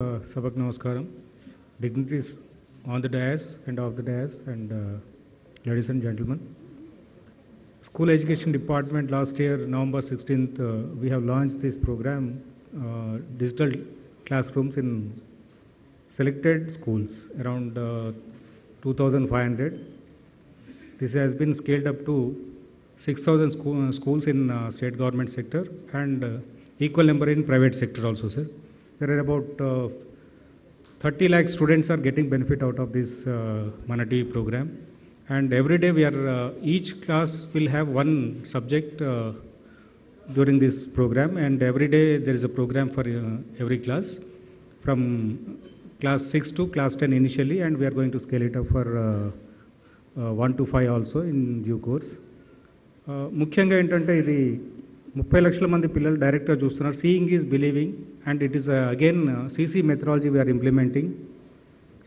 Uh, Sabak Namaskaram, dignitaries on the dais and off the dais, and uh, ladies and gentlemen. School Education Department last year, November 16th, uh, we have launched this program, uh, digital classrooms in selected schools, around uh, 2,500. This has been scaled up to 6,000 schoo- schools in uh, state government sector and uh, equal number in private sector also, sir There are about uh, 30 lakh students are getting benefit out of this uh, Manati program. And every day we are, uh, each class will have one subject uh, during this program and every day there is a program for uh, every class from class 6 to class 10 initially and we are going to scale it up for uh, uh, 1 to 5 also in due course. ఆ, ముఖ్యంగా ఏంటంటే ఇది ముప్పై లక్షల మంది పిల్లలు డైరెక్ట్గా చూస్తున్నారు. Seeing is believing and it is again CC methodology we're implementing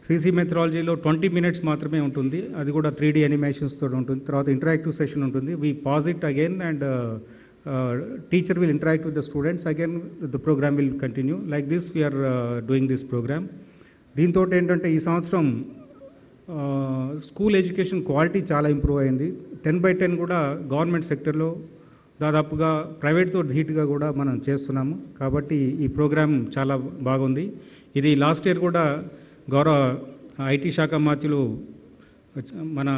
CC మెథడాలజీలో twenty minutes మాత్రమే ఉంటుంది. అది కూడా త్రీ డీ అనిమేషన్స్తో ఉంటుంది. తర్వాత ఇంటరాక్టివ్ సెషన్ ఉంటుంది. We posit again and teacher will interact with the students again the programme will continue like this we're doing this programme దీంతో ఏంటంటే ఈ సంవత్సరం స్కూల్ ఎడ్యుకేషన్ క్వాలిటీ చాలా ఇంప్రూవ్ అయింది. టెన్ బై టెన్ కూడా గవర్నమెంట్ సెక్టర్లో దాదాపుగా ప్రైవేట్తో ధీటుగా కూడా మనం చేస్తున్నాము. కాబట్టి ఈ ప్రోగ్రామ్ చాలా బాగుంది. ఇది లాస్ట్ ఇయర్ కూడా గౌరవ ఐటీ శాఖ మార్చులు మన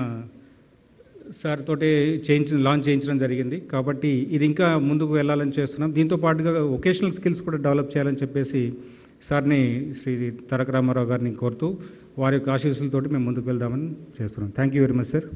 సార్ తోటి చేయించిన లాంచ్ చేయించడం జరిగింది. కాబట్టి ఇది ఇంకా ముందుకు వెళ్ళాలని చేస్తున్నాం. దీంతో పాటుగా వొకేషనల్ స్కిల్స్ కూడా డెవలప్ చేయాలని చెప్పేసి సార్ని శ్రీ తారక రామారావు గారిని కోరుతూ వారి యొక్క ఆశీస్సులతోటి మేము ముందుకు వెళ్దామని చేస్తున్నాం. Thank you very much sir.